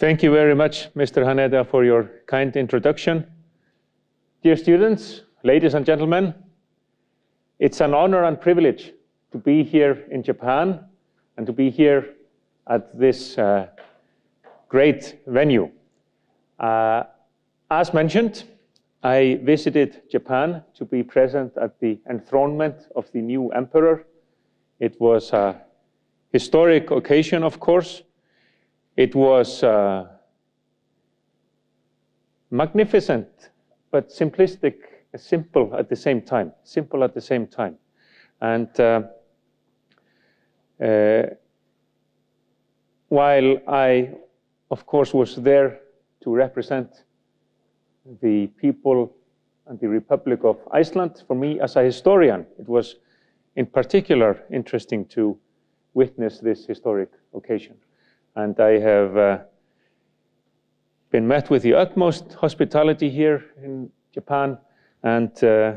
Thank you very much, Mr. Haneda, for your kind introduction. Dear students, ladies and gentlemen, it's an honor and privilege to be here in Japan and to be here at this uh, great venue. Uh, as mentioned, I visited Japan to be present at the enthronement of the new emperor. It was a historic occasion, of course, it was uh, magnificent, but simplistic, simple at the same time. Simple at the same time. And uh, while I, of course, was there to represent the people and the Republic of Iceland, for me as a historian, it was in particular interesting to witness this historic occasion. And I have uh, been met with the utmost hospitality here in Japan and uh,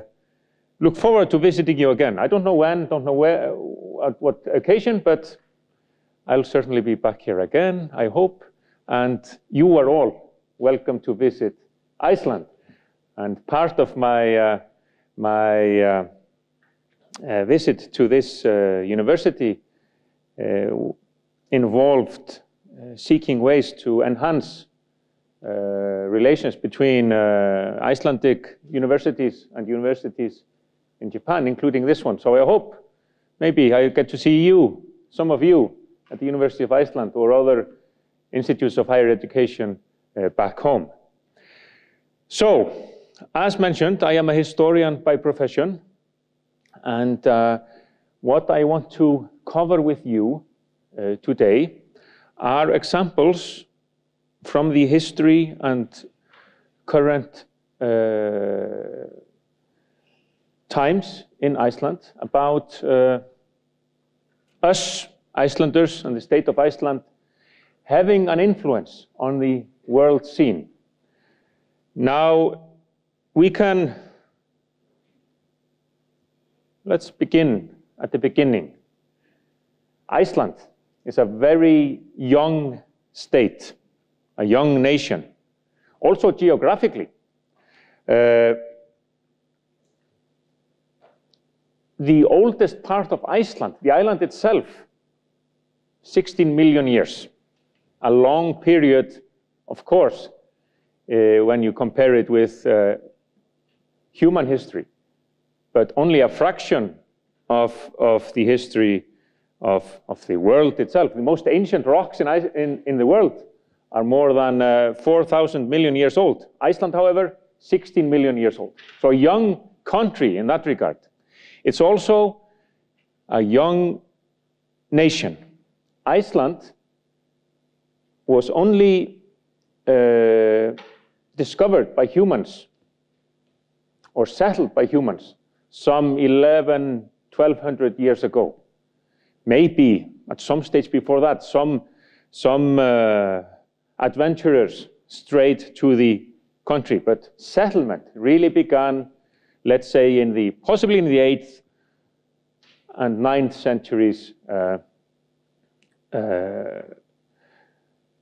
look forward to visiting you again. I don't know when, don't know where, at what occasion, but I'll certainly be back here again, I hope. And you are all welcome to visit Iceland. And part of my, uh, my uh, uh, visit to this uh, university involved uh, seeking ways to enhance uh, relations between uh, Icelandic universities and universities in Japan, including this one. So I hope maybe I get to see you, some of you, at the University of Iceland or other institutes of higher education uh, back home. So, as mentioned, I am a historian by profession, and uh, what I want to cover with you uh, today are examples from the history and current uh, times in Iceland about uh, us Icelanders and the state of Iceland having an influence on the world scene. Now, we can, let's begin at the beginning. Iceland is a very young state, a young nation, also geographically. Uh, the oldest part of Iceland, the island itself, 16 million years. A long period, of course, uh, when you compare it with uh, human history, but only a fraction of, of the history of, of the world itself. The most ancient rocks in, in, in the world are more than uh, 4,000 million years old. Iceland, however, 16 million years old. So a young country in that regard. It's also a young nation. Iceland was only uh, discovered by humans or settled by humans some 11, 1200 years ago maybe at some stage before that, some, some uh, adventurers strayed to the country, but settlement really began, let's say, in the possibly in the eighth and ninth centuries uh, uh,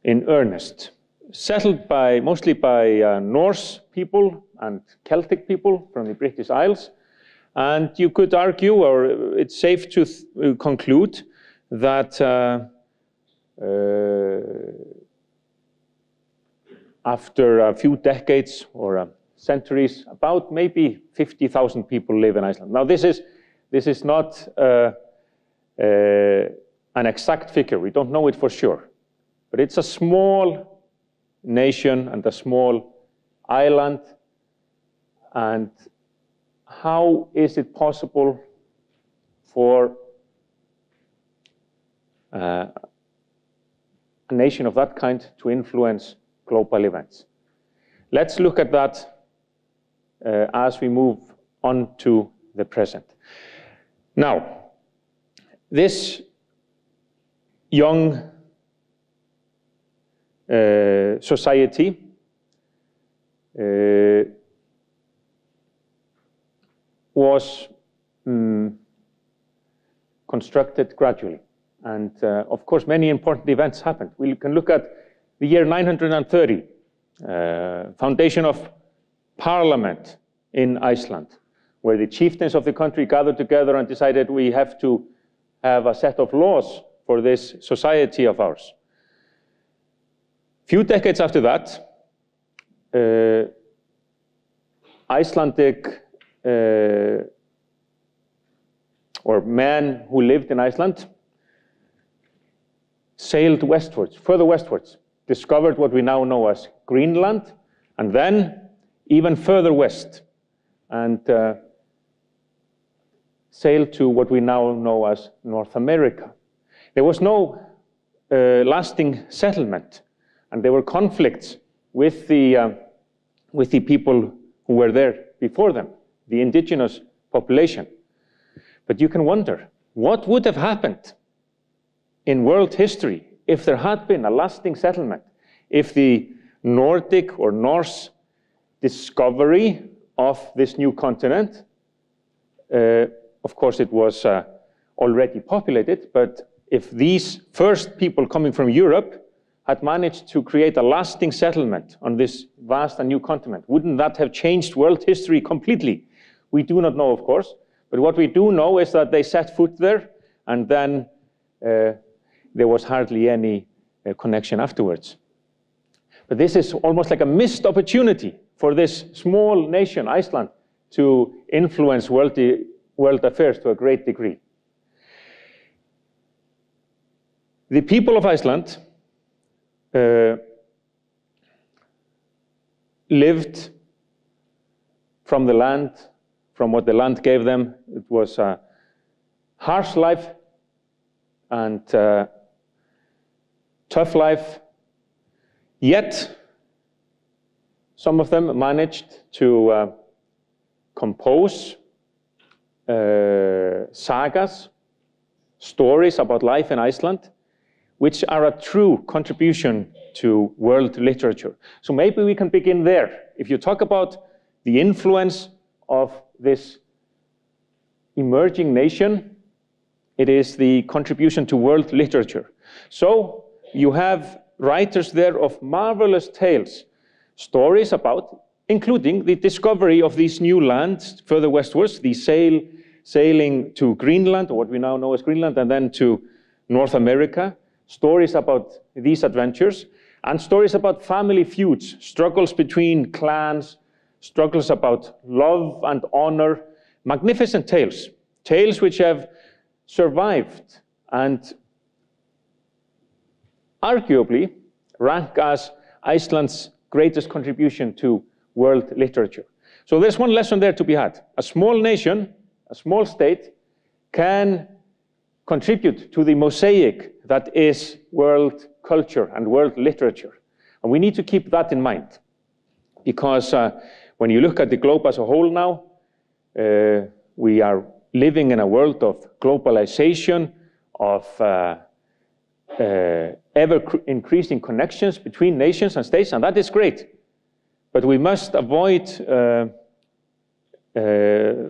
in earnest. Settled by mostly by uh, Norse people and Celtic people from the British Isles, and you could argue, or it's safe to conclude, that uh, uh, after a few decades or centuries, about maybe 50,000 people live in Iceland. Now, this is, this is not uh, uh, an exact figure. We don't know it for sure. But it's a small nation and a small island. And how is it possible for uh, a nation of that kind to influence global events? Let's look at that uh, as we move on to the present. Now, this young uh, society. Uh, was um, constructed gradually. And uh, of course, many important events happened. We can look at the year 930, uh, foundation of parliament in Iceland, where the chieftains of the country gathered together and decided we have to have a set of laws for this society of ours. Few decades after that, uh, Icelandic uh, or men who lived in Iceland sailed westwards, further westwards, discovered what we now know as Greenland, and then even further west, and uh, sailed to what we now know as North America. There was no uh, lasting settlement, and there were conflicts with the, uh, with the people who were there before them the indigenous population. But you can wonder, what would have happened in world history if there had been a lasting settlement, if the Nordic or Norse discovery of this new continent, uh, of course it was uh, already populated, but if these first people coming from Europe had managed to create a lasting settlement on this vast and new continent, wouldn't that have changed world history completely? We do not know, of course, but what we do know is that they set foot there, and then uh, there was hardly any uh, connection afterwards. But this is almost like a missed opportunity for this small nation, Iceland, to influence world, world affairs to a great degree. The people of Iceland uh, lived from the land from what the land gave them. It was a harsh life and uh, tough life. Yet, some of them managed to uh, compose uh, sagas, stories about life in Iceland, which are a true contribution to world literature. So maybe we can begin there. If you talk about the influence of this emerging nation, it is the contribution to world literature. So you have writers there of marvelous tales, stories about, including the discovery of these new lands further westwards, the sail, sailing to Greenland, or what we now know as Greenland, and then to North America, stories about these adventures, and stories about family feuds, struggles between clans, struggles about love and honor, magnificent tales, tales which have survived and arguably rank as Iceland's greatest contribution to world literature. So there's one lesson there to be had. A small nation, a small state, can contribute to the mosaic that is world culture and world literature. And we need to keep that in mind because uh, when you look at the globe as a whole now, uh, we are living in a world of globalization, of uh, uh, ever increasing connections between nations and states, and that is great. But we must avoid uh, uh,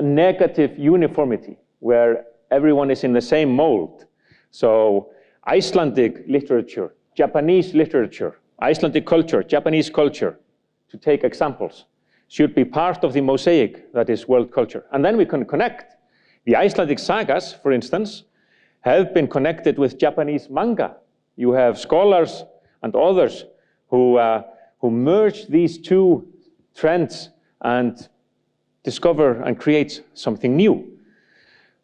negative uniformity where everyone is in the same mold. So Icelandic literature, Japanese literature, Icelandic culture, Japanese culture, to take examples, should be part of the mosaic that is world culture. And then we can connect. The Icelandic sagas, for instance, have been connected with Japanese manga. You have scholars and others who, uh, who merge these two trends and discover and create something new.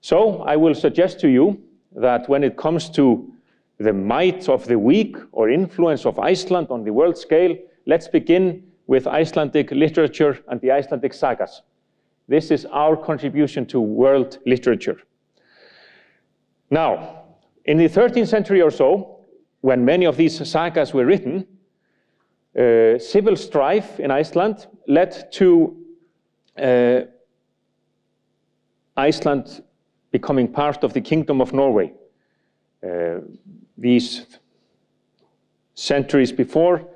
So I will suggest to you that when it comes to the might of the weak or influence of Iceland on the world scale, let's begin with Icelandic literature and the Icelandic sagas. This is our contribution to world literature. Now, in the 13th century or so, when many of these sagas were written, uh, civil strife in Iceland led to uh, Iceland becoming part of the Kingdom of Norway. Uh, these centuries before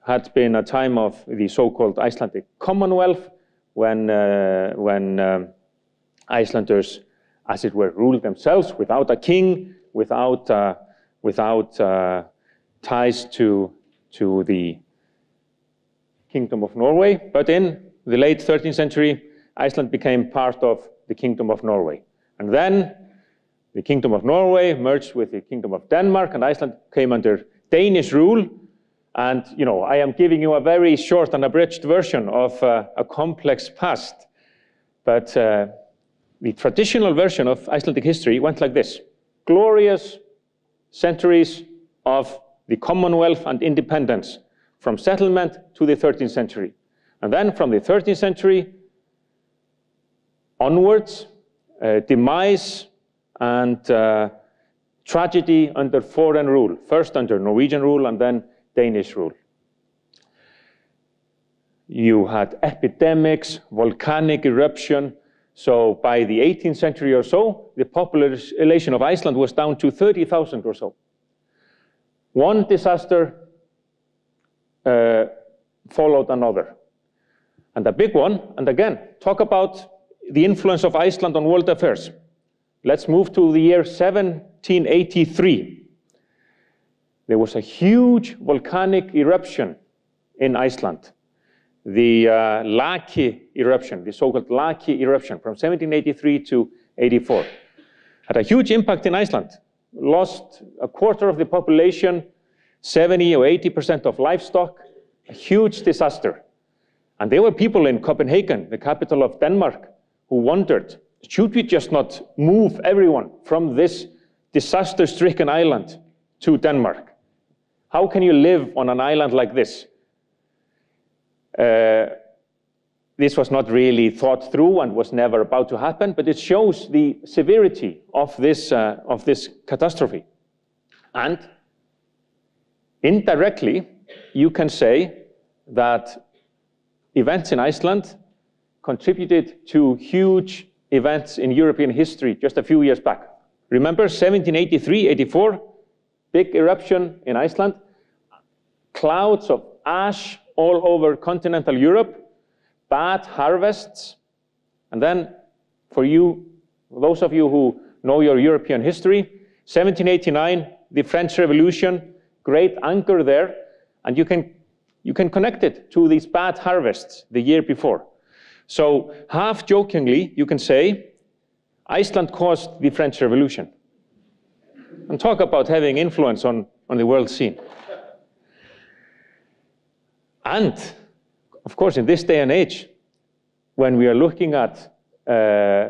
had been a time of the so-called Icelandic Commonwealth, when, uh, when um, Icelanders, as it were, ruled themselves without a king, without, uh, without uh, ties to, to the Kingdom of Norway. But in the late 13th century, Iceland became part of the Kingdom of Norway. And then the Kingdom of Norway merged with the Kingdom of Denmark, and Iceland came under Danish rule. And you know, I am giving you a very short and abridged version of uh, a complex past. But uh, the traditional version of Icelandic history went like this. Glorious centuries of the Commonwealth and independence from settlement to the 13th century. And then from the 13th century onwards, uh, demise and uh, tragedy under foreign rule, first under Norwegian rule and then Danish rule. You had epidemics, volcanic eruption. So by the 18th century or so, the population of Iceland was down to 30,000 or so. One disaster uh, followed another. And a big one, and again, talk about the influence of Iceland on world affairs. Let's move to the year 1783. There was a huge volcanic eruption in Iceland. The uh, Laki eruption, the so-called Laki eruption from 1783 to 84, had a huge impact in Iceland. Lost a quarter of the population, 70 or 80% of livestock, a huge disaster. And there were people in Copenhagen, the capital of Denmark, who wondered, should we just not move everyone from this disaster-stricken island to Denmark? How can you live on an island like this? Uh, this was not really thought through and was never about to happen, but it shows the severity of this, uh, of this catastrophe. And indirectly, you can say that events in Iceland contributed to huge events in European history just a few years back. Remember 1783, 84, big eruption in Iceland, clouds of ash all over continental Europe, bad harvests, and then for you, those of you who know your European history, 1789, the French Revolution, great anger there, and you can, you can connect it to these bad harvests the year before. So half jokingly, you can say, Iceland caused the French Revolution. And talk about having influence on, on the world scene. And, of course, in this day and age, when we are looking at uh,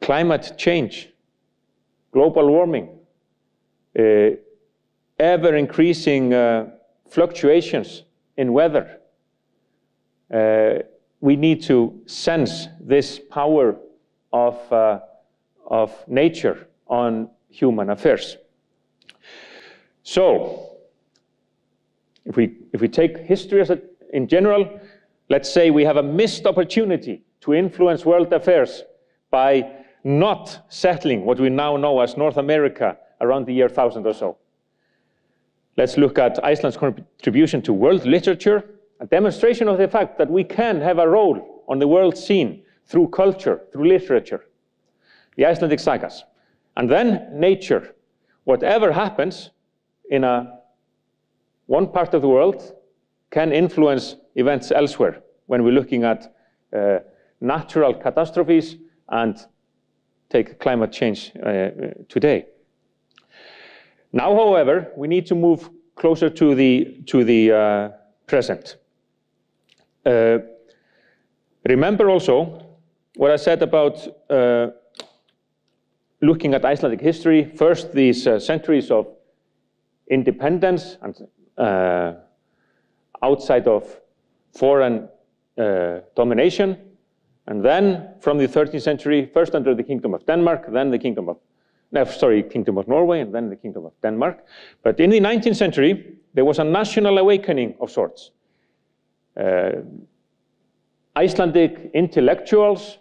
climate change, global warming, uh, ever increasing uh, fluctuations in weather, uh, we need to sense this power of, uh, of nature on human affairs. So, if we, if we take history as a, in general, let's say we have a missed opportunity to influence world affairs by not settling what we now know as North America around the year 1000 or so. Let's look at Iceland's contribution to world literature a demonstration of the fact that we can have a role on the world scene through culture, through literature, the Icelandic sagas. And then nature. Whatever happens in a, one part of the world can influence events elsewhere when we're looking at uh, natural catastrophes and take climate change uh, today. Now, however, we need to move closer to the, to the uh, present. Uh, remember also what I said about uh, looking at Icelandic history, first these uh, centuries of independence and uh, outside of foreign uh, domination, and then from the 13th century, first under the Kingdom of Denmark, then the Kingdom of, no, sorry, Kingdom of Norway, and then the Kingdom of Denmark. But in the 19th century, there was a national awakening of sorts. Uh, Icelandic intellectuals,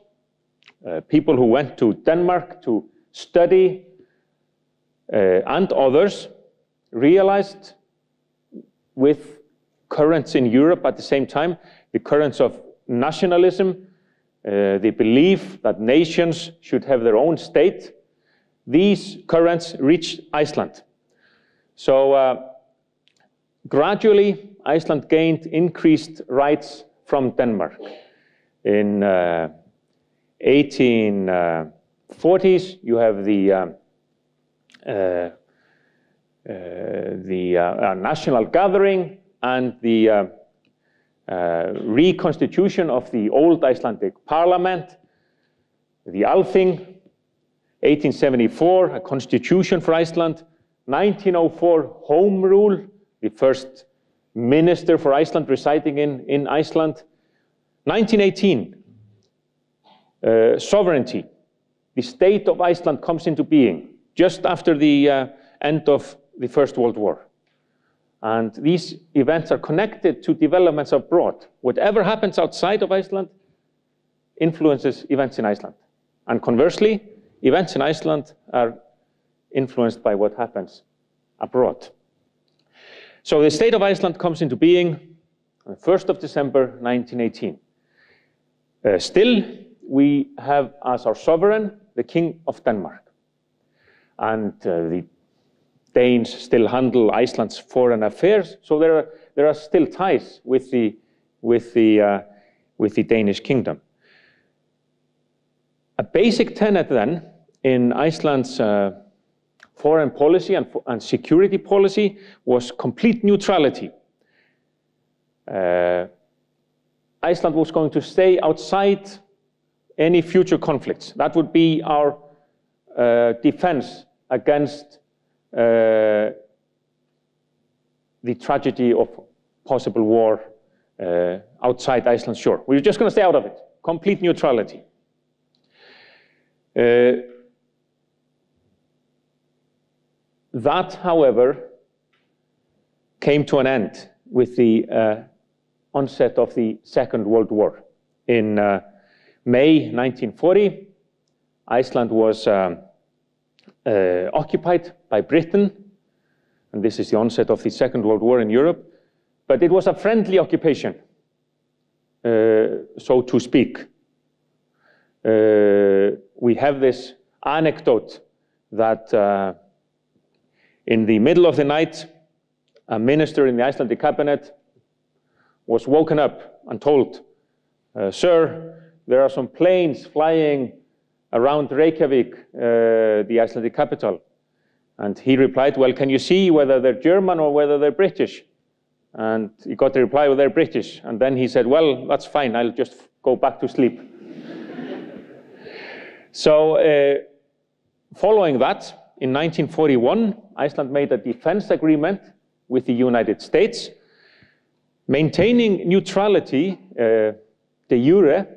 uh, people who went to Denmark to study uh, and others realized with currents in Europe at the same time, the currents of nationalism, uh, the belief that nations should have their own state, these currents reached Iceland. So uh, gradually, Iceland gained increased rights from Denmark. In uh, 1840s, you have the um, uh, uh, the uh, national gathering and the uh, uh, reconstitution of the old Icelandic parliament, the Althing, 1874, a constitution for Iceland, 1904, home rule, the first minister for Iceland residing in, in Iceland, 1918, uh, sovereignty. The state of Iceland comes into being just after the uh, end of the First World War. And these events are connected to developments abroad. Whatever happens outside of Iceland influences events in Iceland. And conversely, events in Iceland are influenced by what happens abroad. So the state of Iceland comes into being on the 1st of December 1918. Uh, still, we have as our sovereign the King of Denmark. And uh, the Danes still handle Iceland's foreign affairs, so there are, there are still ties with the, with, the, uh, with the Danish kingdom. A basic tenet then in Iceland's uh, foreign policy and, and, security policy was complete neutrality. Uh, Iceland was going to stay outside any future conflicts. That would be our uh, defense against uh, the tragedy of possible war uh, outside Iceland's shore. We're just going to stay out of it. Complete neutrality. Uh, that, however, came to an end with the uh, onset of the Second World War. In uh, May 1940, Iceland was um, uh, occupied by Britain, and this is the onset of the Second World War in Europe, but it was a friendly occupation, uh, so to speak. Uh, we have this anecdote that uh, in the middle of the night, a minister in the Icelandic cabinet was woken up and told, uh, Sir, there are some planes flying around Reykjavik, uh, the Icelandic capital. And he replied, well, can you see whether they're German or whether they're British? And he got the reply, well, they're British. And then he said, well, that's fine, I'll just go back to sleep. so uh, following that, in 1941, Iceland made a defense agreement with the United States, maintaining neutrality uh, de jure,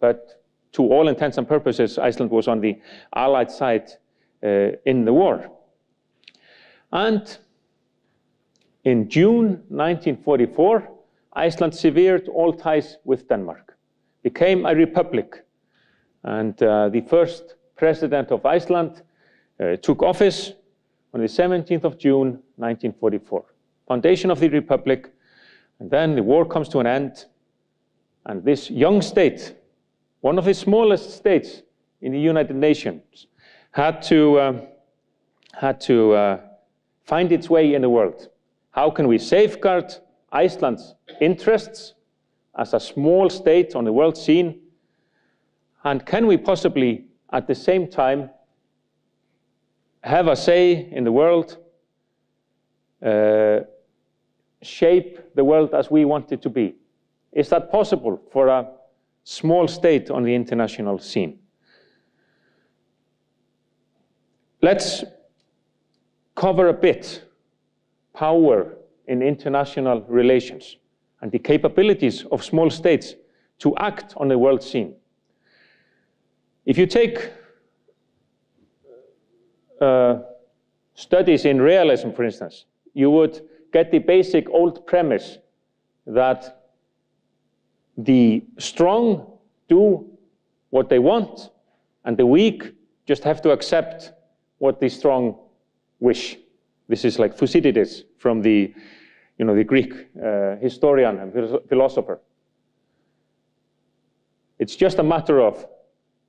but to all intents and purposes, Iceland was on the Allied side uh, in the war. And in June 1944, Iceland severed all ties with Denmark, became a republic. And uh, the first president of Iceland uh, took office on the 17th of June 1944. Foundation of the republic, and then the war comes to an end, and this young state one of the smallest states in the United Nations, had to, uh, had to uh, find its way in the world. How can we safeguard Iceland's interests as a small state on the world scene? And can we possibly, at the same time, have a say in the world, uh, shape the world as we want it to be? Is that possible for a small state on the international scene. Let's cover a bit power in international relations and the capabilities of small states to act on the world scene. If you take uh, studies in realism, for instance, you would get the basic old premise that the strong do what they want, and the weak just have to accept what the strong wish. This is like Thucydides from the, you know, the Greek uh, historian and philosopher. It's just a matter of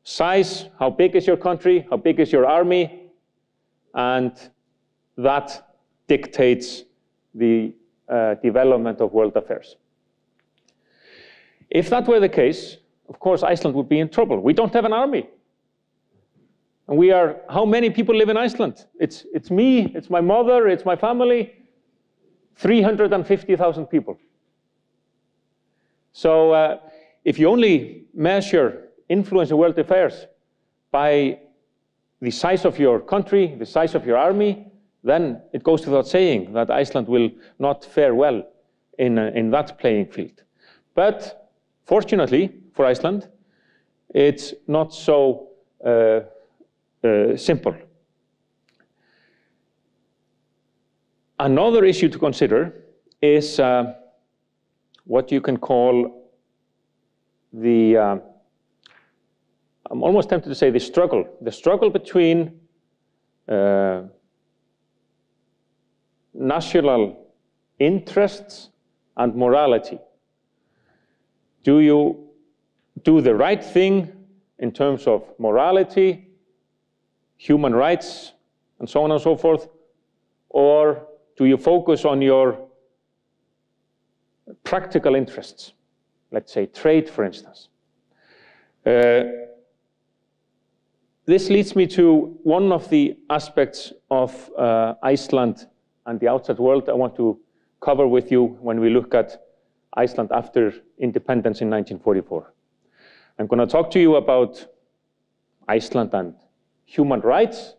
size, how big is your country, how big is your army, and that dictates the uh, development of world affairs. If that were the case, of course, Iceland would be in trouble. We don't have an army. And we are, how many people live in Iceland? It's, it's me, it's my mother, it's my family, 350,000 people. So uh, if you only measure influence in world affairs by the size of your country, the size of your army, then it goes without saying that Iceland will not fare well in, uh, in that playing field. But fortunately for Iceland, it's not so uh, uh, simple. Another issue to consider is uh, what you can call the, uh, I'm almost tempted to say the struggle, the struggle between uh, national interests and morality. Do you do the right thing in terms of morality, human rights, and so on and so forth? Or do you focus on your practical interests? Let's say trade, for instance. Uh, this leads me to one of the aspects of uh, Iceland and the outside world I want to cover with you when we look at Iceland after independence in 1944. I'm going to talk to you about Iceland and human rights,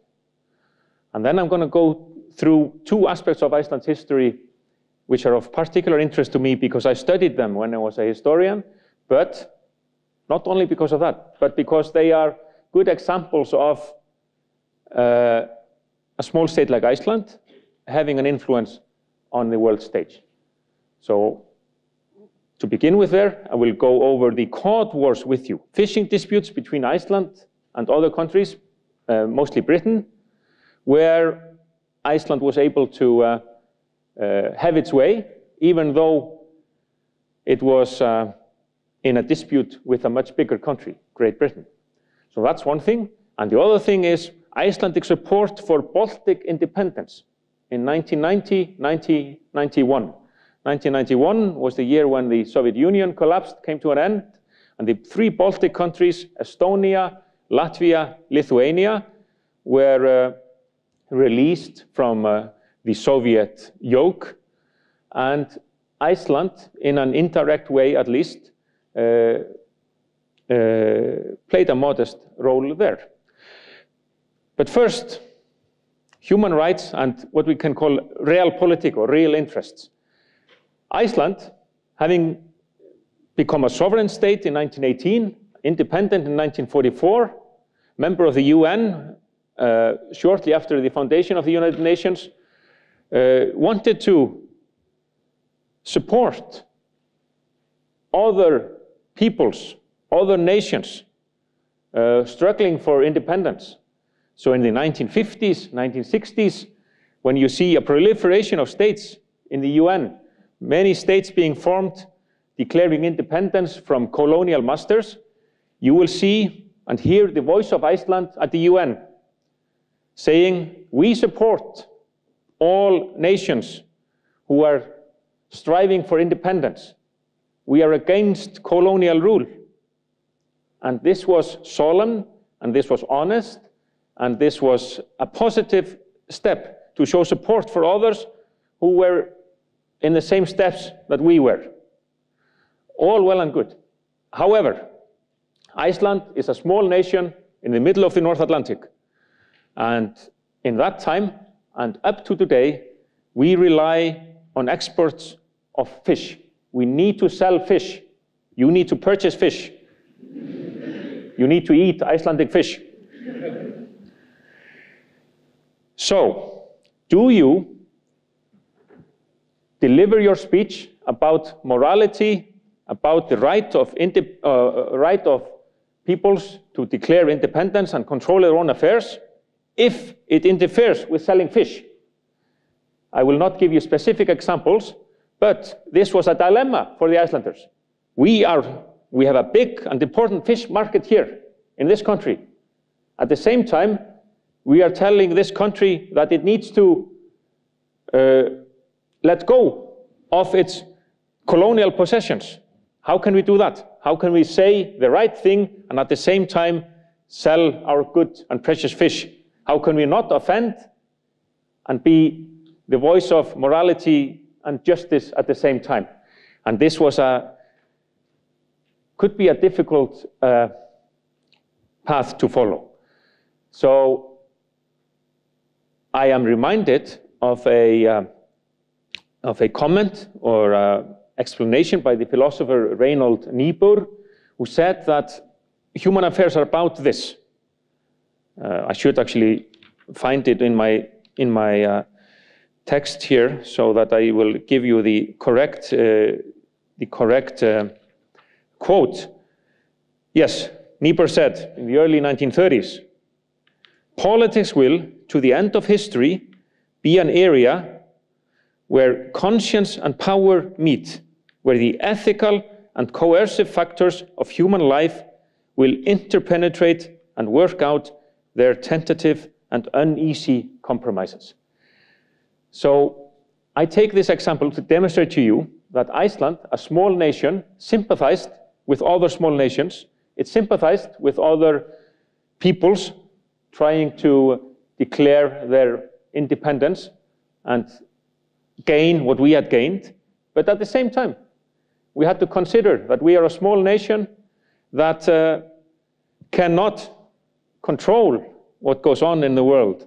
and then I'm going to go through two aspects of Iceland's history which are of particular interest to me because I studied them when I was a historian, but not only because of that, but because they are good examples of uh, a small state like Iceland having an influence on the world stage. So to begin with there, I will go over the cod wars with you. Fishing disputes between Iceland and other countries, uh, mostly Britain, where Iceland was able to uh, uh, have its way, even though it was uh, in a dispute with a much bigger country, Great Britain. So that's one thing. And the other thing is Icelandic support for Baltic independence in 1990, 1991. 1991 was the year when the Soviet Union collapsed, came to an end, and the three Baltic countries, Estonia, Latvia, Lithuania, were uh, released from uh, the Soviet yoke, and Iceland, in an indirect way at least, uh, uh played a modest role there. But first, human rights and what we can call real or real interests. Iceland, having become a sovereign state in 1918, independent in 1944, member of the UN uh, shortly after the foundation of the United Nations, uh, wanted to support other peoples, other nations uh, struggling for independence. So in the 1950s, 1960s, when you see a proliferation of states in the UN, many states being formed, declaring independence from colonial masters, you will see and hear the voice of Iceland at the UN saying, we support all nations who are striving for independence. We are against colonial rule. And this was solemn, and this was honest, and this was a positive step to show support for others who were in the same steps that we were. All well and good. However, Iceland is a small nation in the middle of the North Atlantic. And in that time, and up to today, we rely on exports of fish. We need to sell fish. You need to purchase fish. You need to eat Icelandic fish. So, do you deliver your speech about morality, about the right of, uh, right of peoples to declare independence and control their own affairs if it interferes with selling fish. I will not give you specific examples, but this was a dilemma for the Icelanders. We, are, we have a big and important fish market here in this country. At the same time, we are telling this country that it needs to uh, let go of its colonial possessions. How can we do that? How can we say the right thing and at the same time sell our good and precious fish? How can we not offend and be the voice of morality and justice at the same time? And this was a could be a difficult uh, path to follow. So I am reminded of a, uh, of a comment or uh, explanation by the philosopher Reinhold Niebuhr, who said that human affairs are about this. Uh, I should actually find it in my, in my uh, text here so that I will give you the correct, uh, the correct uh, quote. Yes, Niebuhr said in the early 1930s, Politics will, to the end of history, be an area where conscience and power meet, where the ethical and coercive factors of human life will interpenetrate and work out their tentative and uneasy compromises. So I take this example to demonstrate to you that Iceland, a small nation, sympathized with other small nations. It sympathized with other peoples trying to declare their independence and gain what we had gained. But at the same time, we had to consider that we are a small nation that uh, cannot control what goes on in the world.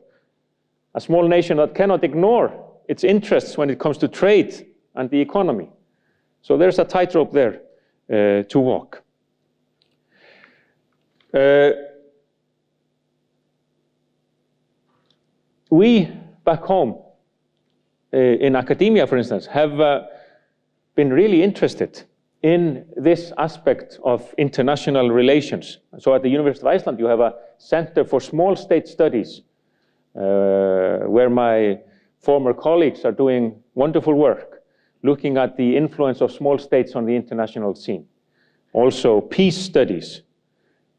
A small nation that cannot ignore its interests when it comes to trade and the economy. So there's a tightrope there uh, to walk. Uh, we back home in academia, for instance, have uh, been really interested in this aspect of international relations. So at the University of Iceland, you have a Center for Small State Studies, uh, where my former colleagues are doing wonderful work, looking at the influence of small states on the international scene. Also, peace studies,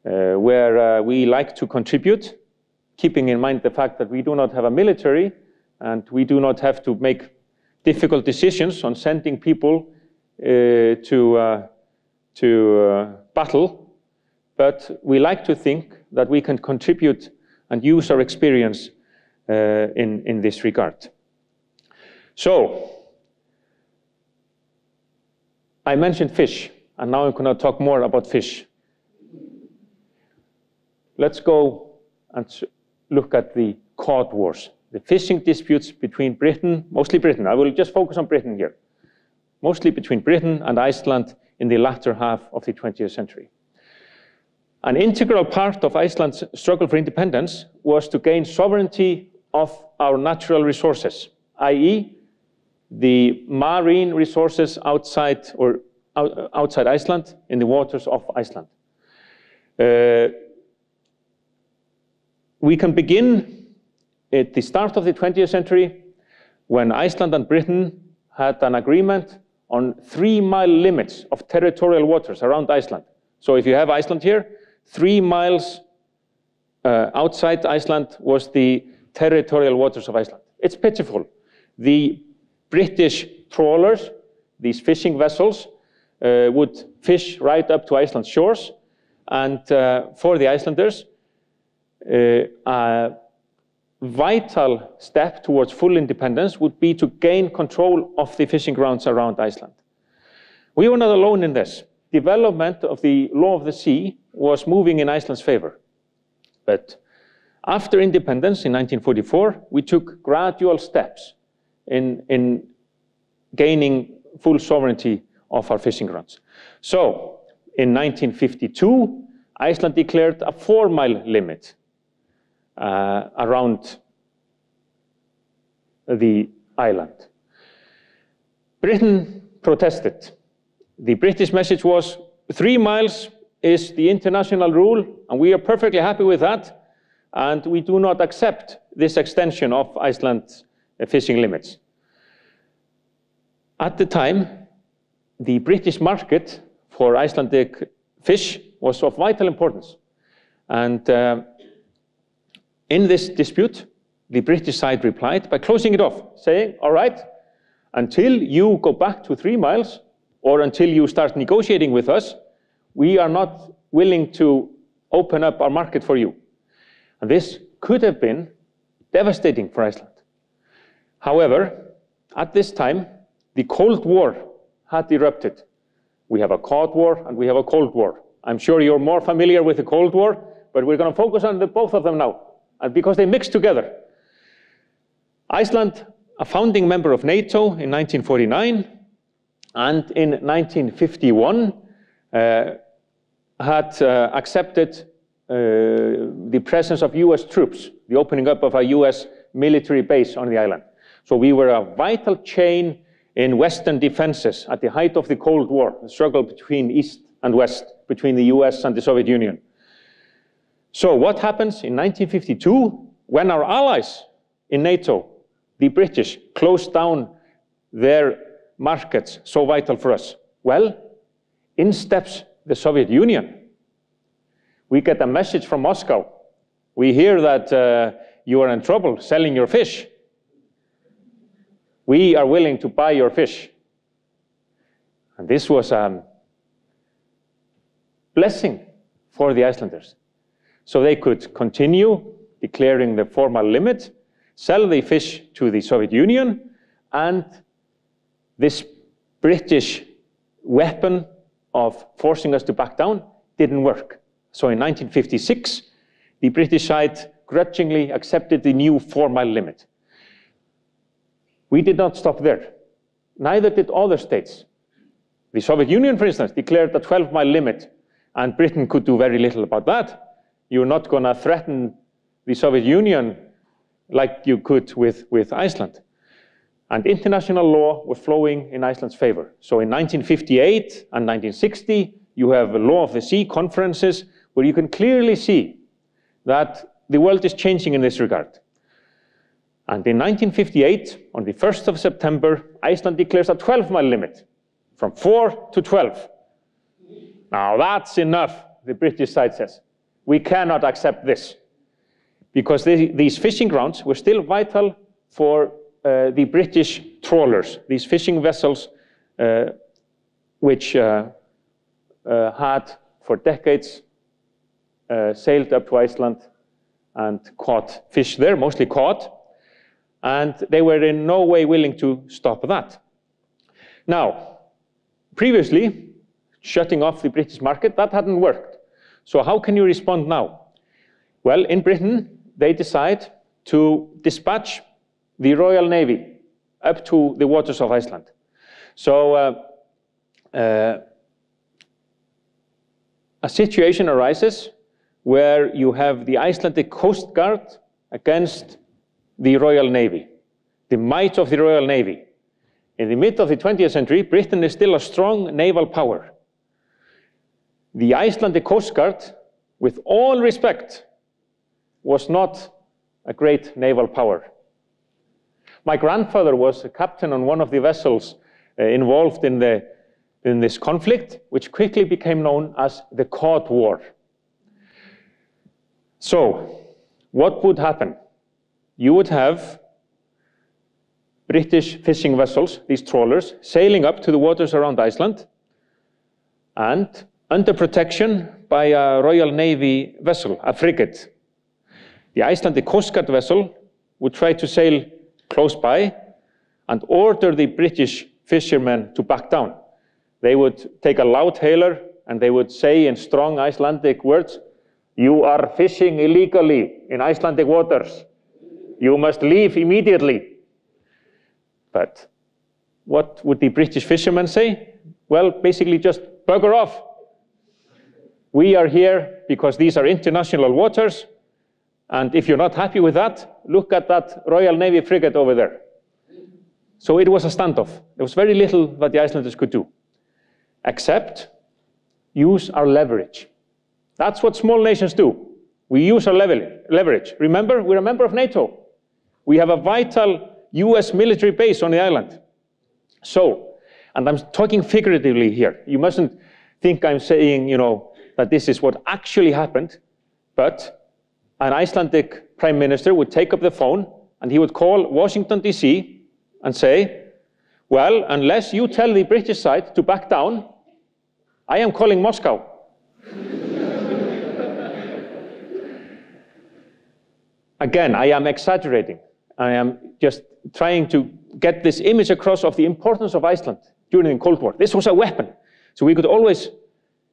uh, where uh, we like to contribute keeping in mind the fact that we do not have a military and we do not have to make difficult decisions on sending people uh, to, uh, to uh, battle, but we like to think that we can contribute and use our experience in, in this regard. So, I mentioned fish, and now I'm going to talk more about fish. Let's go and look at the cod wars, the fishing disputes between Britain, mostly Britain, I will just focus on Britain here, mostly between Britain and Iceland in the latter half of the 20th century. An integral part of Iceland's struggle for independence was to gain sovereignty of our natural resources, i.e., the marine resources outside or outside Iceland in the waters of Iceland. Uh, we can begin at the start of the 20th century when Iceland and Britain had an agreement on three mile limits of territorial waters around Iceland. So if you have Iceland here, three miles uh, outside Iceland was the territorial waters of Iceland. It's pitiful. The British trawlers, these fishing vessels, uh, would fish right up to Iceland's shores. And uh, for the Icelanders, uh, a vital step towards full independence would be to gain control of the fishing grounds around Iceland. We were not alone in this. Development of the law of the sea was moving in Iceland's favor. But after independence in 1944, we took gradual steps in, in gaining full sovereignty of our fishing grounds. So, in 1952, Iceland declared a four mile limit around the island. Britain protested. The British message was three miles is the international rule, and we are perfectly happy with that, and we do not accept this extension of Iceland's fishing limits. At the time, the British market for Icelandic fish was of vital importance. And uh, in this dispute, the British side replied by closing it off, saying, all right, until you go back to three miles or until you start negotiating with us, we are not willing to open up our market for you. And this could have been devastating for Iceland. However, at this time, the Cod War had erupted. We have a Cold War and we have a Cold War. I'm sure you're more familiar with the Cold War, but we're going to focus on the, both of them now, because they mix together. Iceland, a founding member of NATO in 1949, and in 1951 uh, had uh, accepted uh, the presence of US troops, the opening up of a US military base on the island. So we were a vital chain in Western defenses at the height of the Cold War, the struggle between East and West, between the US and the Soviet Union. So what happens in 1952 when our allies in NATO, the British, closed down their markets so vital for us? Well, in steps the Soviet Union. We get a message from Moscow. We hear that uh, you are in trouble selling your fish. We are willing to buy your fish. And this was a blessing for the Icelanders. So they could continue declaring the formal limit, sell the fish to the Soviet Union, and this British weapon of forcing us to back down didn't work. So in 1956, the British side grudgingly accepted the new four-mile limit. We did not stop there. Neither did other states. The Soviet Union, for instance, declared a 12 mile limit, and Britain could do very little about that. You're not going to threaten the Soviet Union like you could with, with Iceland. And international law was flowing in Iceland's favor. So in 1958 and 1960, you have the law of the sea conferences where you can clearly see that the world is changing in this regard. And in 1958, on the 1st of September, Iceland declares a 12 mile limit from 4 to 12. Now that's enough, the British side says. We cannot accept this because they, these fishing grounds were still vital for uh, the British trawlers, these fishing vessels uh, which uh, uh had for decades uh, sailed up to Iceland and caught fish there, mostly caught, and they were in no way willing to stop that. Now, previously, shutting off the British market, that hadn't worked. So how can you respond now? Well, in Britain, they decide to dispatch the Royal Navy up to the waters of Iceland. So uh, uh, a situation arises where you have the Icelandic Coast Guard against the Royal Navy, the might of the Royal Navy. In the mid of the 20th century, Britain is still a strong naval power. The Icelandic Coast Guard, with all respect, was not a great naval power. My grandfather was a captain on one of the vessels uh, involved in, the, in this conflict, which quickly became known as the Cod War. So, what would happen? You would have British fishing vessels, these trawlers, sailing up to the waters around Iceland and under protection by a Royal Navy vessel, a frigate. The Icelandic Coast Guard vessel would try to sail close by and order the British fishermen to back down. They would take a loud hailer and they would say in strong Icelandic words, You are fishing illegally in Icelandic waters. You must leave immediately. But what would the British fishermen say? Well, basically just bugger off. We are here because these are international waters. And if you're not happy with that, look at that Royal Navy frigate over there. So it was a standoff. There was very little that the Icelanders could do, except use our leverage. That's what small nations do. We use our leverage. Remember, we're a member of NATO. We have a vital US military base on the island. So, and I'm talking figuratively here. You mustn't think I'm saying, you know, that this is what actually happened, but an Icelandic prime minister would take up the phone and he would call Washington, D.C. and say, well, unless you tell the British side to back down, I am calling Moscow. Again, I am exaggerating. I am just trying to get this image across of the importance of Iceland during the Cold War. This was a weapon. So we could always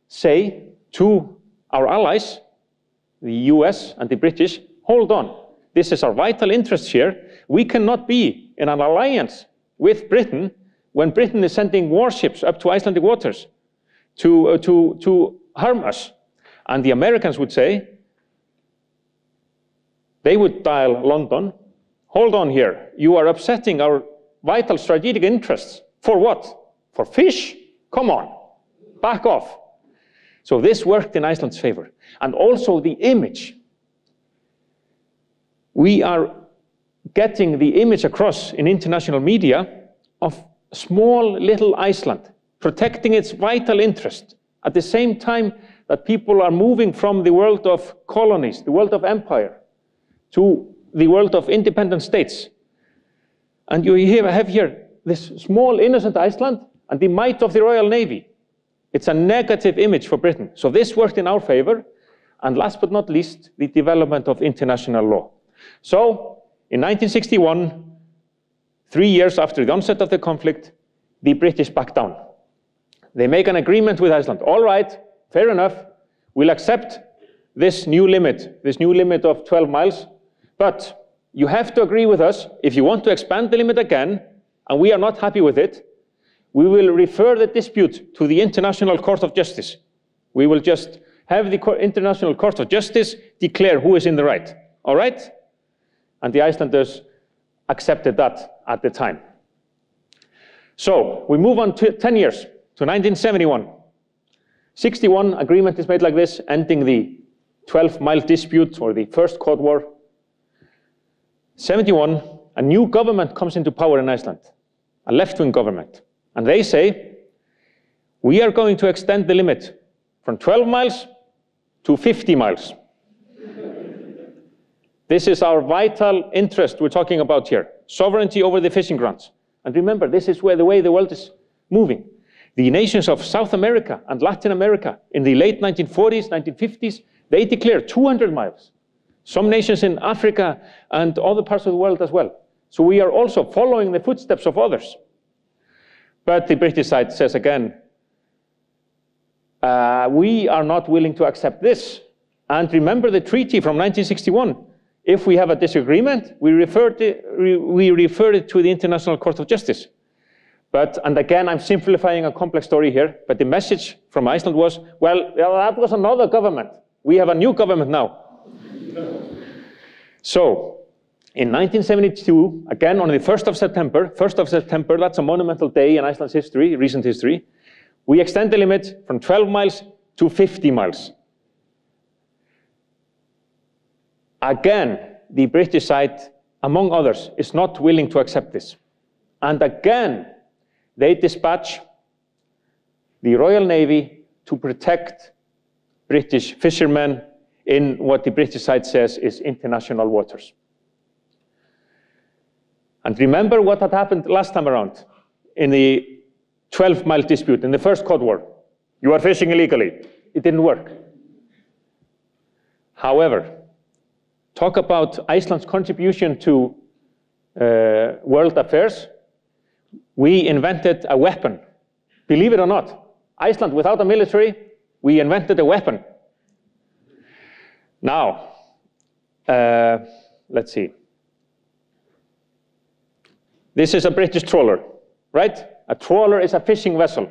say to our allies, the US and the British, hold on, this is our vital interest here. We cannot be in an alliance with Britain when Britain is sending warships up to Icelandic waters to, uh, to, to harm us. And the Americans would say, they would dial London, hold on here, you are upsetting our vital strategic interests. For what? For fish? Come on, back off. So this worked in Iceland's favor. And also the image. We are getting the image across in international media of small little Iceland, protecting its vital interest at the same time that people are moving from the world of colonies, the world of empire, to the world of independent states. And you have here this small innocent Iceland and the might of the Royal Navy. It's a negative image for Britain. So this worked in our favor. And last but not least, the development of international law. So in 1961, three years after the onset of the conflict, the British back down. They make an agreement with Iceland. All right, fair enough. We'll accept this new limit, this new limit of 12 miles. But you have to agree with us if you want to expand the limit again, and we are not happy with it, we will refer the dispute to the International Court of Justice. We will just have the International Court of Justice declare who is in the right. All right? And the Icelanders accepted that at the time. So we move on to 10 years to 1971. 61 agreement is made like this, ending the 12 mile dispute or the first Cod War. 71, a new government comes into power in Iceland, a left wing government. And they say, we are going to extend the limit from 12 miles to 50 miles. this is our vital interest we're talking about here sovereignty over the fishing grounds. And remember, this is where the way the world is moving. The nations of South America and Latin America in the late 1940s, 1950s, they declared 200 miles. Some nations in Africa and other parts of the world as well. So we are also following the footsteps of others. But the British side says again, uh, we are not willing to accept this. And remember the treaty from 1961. If we have a disagreement, we refer, to, we refer it to the International Court of Justice. But, and again, I'm simplifying a complex story here, but the message from Iceland was, well, that was another government. We have a new government now. so, in 1972, again on the 1st of September, 1st of September, that's a monumental day in Iceland's history, recent history, we extend the limit from 12 miles to 50 miles. Again, the British side, among others, is not willing to accept this. And again, they dispatch the Royal Navy to protect British fishermen in what the British side says is international waters. And remember what had happened last time around in the 12 mile dispute in the first Cod War. You are fishing illegally. It didn't work. However, talk about Iceland's contribution to uh, world affairs. We invented a weapon. Believe it or not, Iceland without a military, we invented a weapon. Now, uh, let's see. This is a British trawler, right? A trawler is a fishing vessel.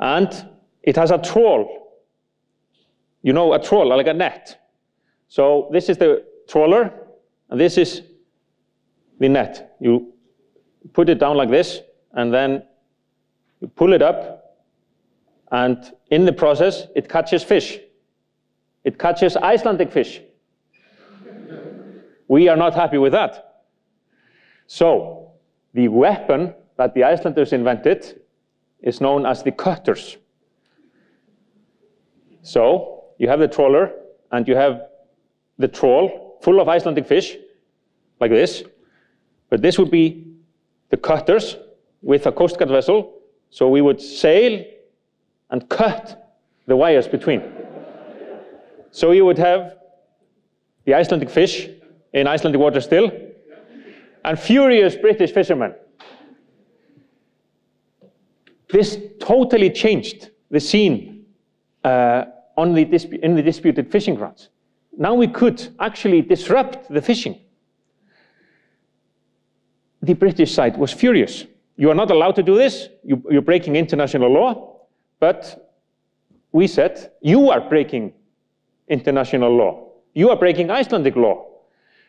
And it has a trawl. You know, a trawl, like a net. So this is the trawler, and this is the net. You put it down like this, and then you pull it up, And in the process, it catches fish. It catches Icelandic fish. we are not happy with that. So, the weapon that the Icelanders invented is known as the cutters. So, you have the trawler, and you have the trawl full of Icelandic fish, like this. But this would be the cutters with a Coast Guard vessel. So we would sail and cut the wires between. So you would have the Icelandic fish in Icelandic water still, and furious British fishermen. This totally changed the scene uh, on the in the disputed fishing grounds. Now we could actually disrupt the fishing. The British side was furious. You are not allowed to do this. You, you're breaking international law. But we said, you are breaking international law. You are breaking Icelandic law.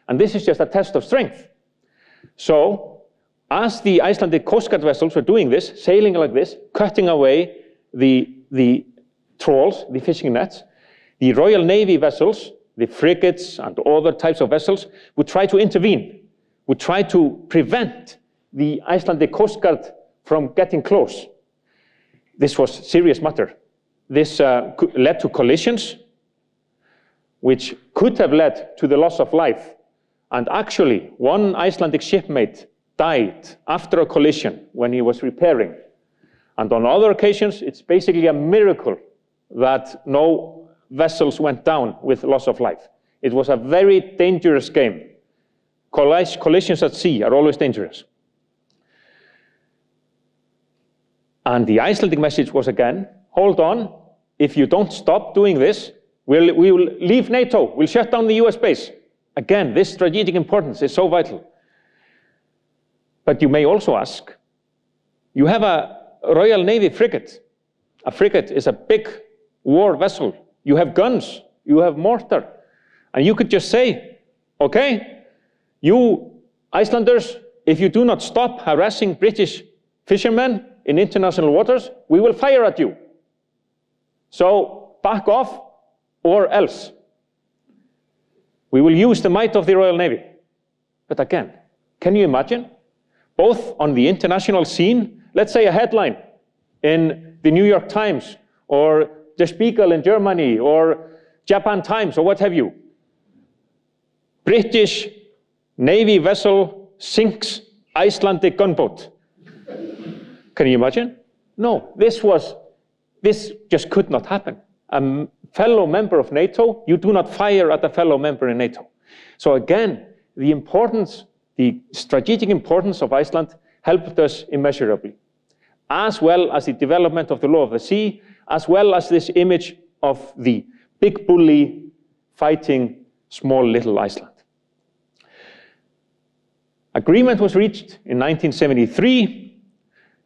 And this is just a test of strength. So, as the Icelandic Coast Guard vessels were doing this, sailing like this, cutting away the, the trawls, the fishing nets, the Royal Navy vessels, the frigates and other types of vessels, would try to intervene, would try to prevent the Icelandic Coast Guard from getting close. This was serious matter. This uh, led to collisions, which could have led to the loss of life. And actually, one Icelandic shipmate died after a collision when he was repairing. And on other occasions, it's basically a miracle that no vessels went down with loss of life. It was a very dangerous game. Collisions at sea are always dangerous. And the Icelandic message was again, hold on, if you don't stop doing this, we'll, we will leave NATO, we'll shut down the US base. Again, this strategic importance is so vital. But you may also ask, you have a Royal Navy frigate. A frigate is a big war vessel. You have guns, you have mortar. And you could just say, okay, you Icelanders, if you do not stop harassing British fishermen in international waters, we will fire at you. So back off or else. We will use the might of the Royal Navy. But again, can you imagine? Both on the international scene, let's say a headline in the New York Times or Der Spiegel in Germany or Japan Times or what have you. British Navy vessel sinks Icelandic gunboat. Can you imagine? No, this was, this just could not happen. A fellow member of NATO, you do not fire at a fellow member in NATO. So again, the importance, the strategic importance of Iceland helped us immeasurably, as well as the development of the law of the sea, as well as this image of the big bully fighting small little Iceland. Agreement was reached in 1973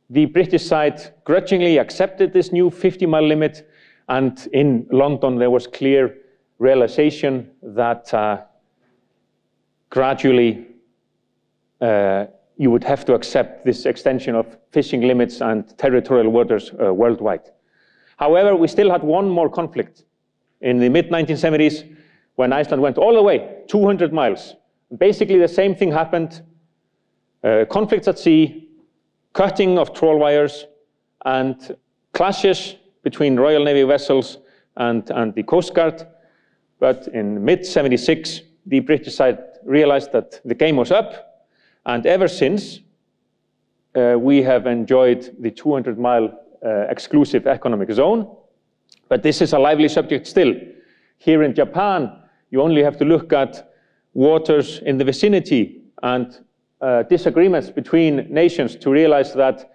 the British side grudgingly accepted this new 50 mile limit, and in London there was clear realization that uh, gradually uh, you would have to accept this extension of fishing limits and territorial waters uh, worldwide. However, we still had one more conflict in the mid 1970s when Iceland went all the way 200 miles. Basically, the same thing happened uh, conflicts at sea, cutting of trawl wires, and clashes between Royal Navy vessels and, and the Coast Guard. But in mid-76, the British side realized that the game was up, and ever since, uh, we have enjoyed the 200-mile uh, exclusive economic zone. But this is a lively subject still. Here in Japan, you only have to look at waters in the vicinity and uh, disagreements between nations to realize that